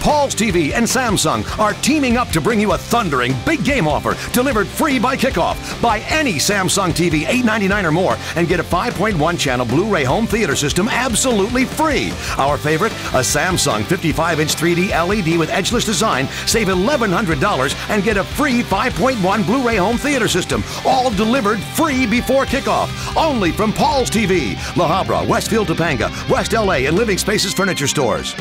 Paul's TV and Samsung are teaming up to bring you a thundering big game offer delivered free by kickoff. Buy any Samsung TV 899 or more and get a 5.1 channel Blu ray home theater system absolutely free. Our favorite, a Samsung 55 inch 3D LED with edgeless design. Save $1,100 and get a free 5.1 Blu ray home theater system. All delivered free before kickoff. Only from Paul's TV, La Habra, Westfield, Topanga, West LA, and Living Spaces Furniture Stores.